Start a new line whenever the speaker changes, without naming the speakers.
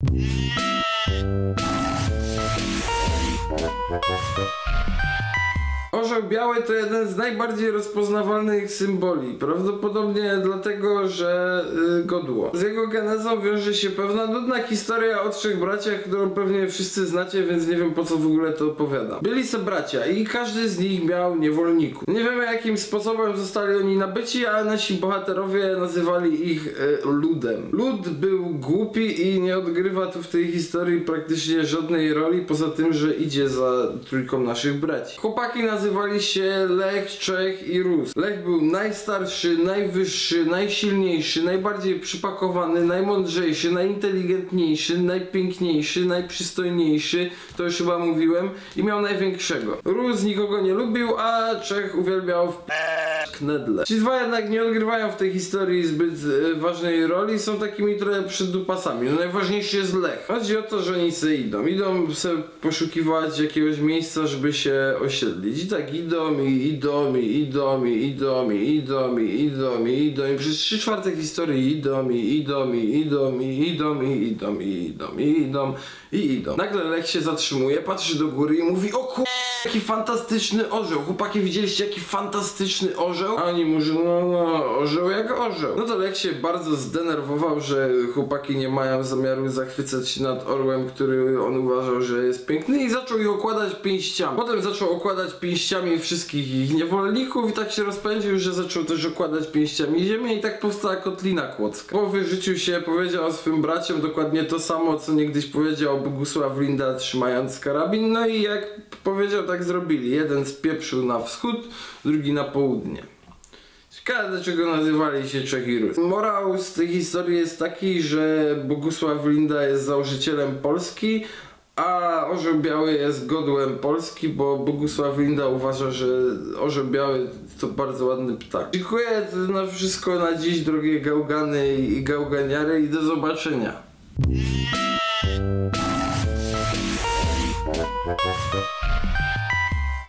Thank you. Orzeł biały to jeden z najbardziej rozpoznawalnych symboli. Prawdopodobnie dlatego, że y, godło. Z jego genezą wiąże się pewna nudna historia o trzech braciach, którą pewnie wszyscy znacie, więc nie wiem po co w ogóle to opowiadam. Byli sobie bracia i każdy z nich miał niewolników. Nie wiemy jakim sposobem zostali oni nabyci, ale nasi bohaterowie nazywali ich y, ludem. Lud był głupi i nie odgrywa tu w tej historii praktycznie żadnej roli, poza tym, że idzie za trójką naszych braci. Chłopaki nazywali się Lech, Czech i Rus. Lech był najstarszy, najwyższy, najsilniejszy, najbardziej przypakowany, najmądrzejszy, najinteligentniejszy, najpiękniejszy, najprzystojniejszy, to już chyba mówiłem, i miał największego. Rus nikogo nie lubił, a Czech uwielbiał w knedle. Ci dwa jednak nie odgrywają w tej historii zbyt e, ważnej roli, są takimi trochę przydupasami. No najważniejszy jest Lech. Chodzi o to, że oni sobie idą. Idą sobie poszukiwać jakiegoś miejsca, żeby się osiedlić. I tak idą i idą i idą i idą i idą i idą i idą i przez trzy czwarte historii idą i idą i idą i idą i idą i idą i idą i idą. Nagle Lech się zatrzymuje, patrzy do góry i mówi o kur... Jaki fantastyczny orzeł. Chłopaki widzieliście jaki fantastyczny orzeł? A oni mówią, no no, orzeł jak orzeł. No to Lech się bardzo zdenerwował, że chłopaki nie mają zamiaru zachwycać się nad orłem, który on uważał, że jest piękny i zaczął ich okładać pięściami. Potem zaczął okładać pięściami wszystkich ich niewolników i tak się rozpędził, że zaczął też okładać pięściami ziemię i tak powstała kotlina kłodzka. Po wyżyciu się powiedział swym braciom dokładnie to samo, co niegdyś powiedział Bogusław Linda trzymając karabin, no i jak powiedział, tak zrobili. Jeden spieprzył na wschód, drugi na południe. Ciekawe dlaczego nazywali się Czech i Rus. Morał z tej historii jest taki, że Bogusław Linda jest założycielem Polski, a Orzeł Biały jest godłem Polski, bo Bogusław Linda uważa, że Orzeł Biały to bardzo ładny ptak. Dziękuję na wszystko na dziś, drogie gałgany i gałganiary i do zobaczenia.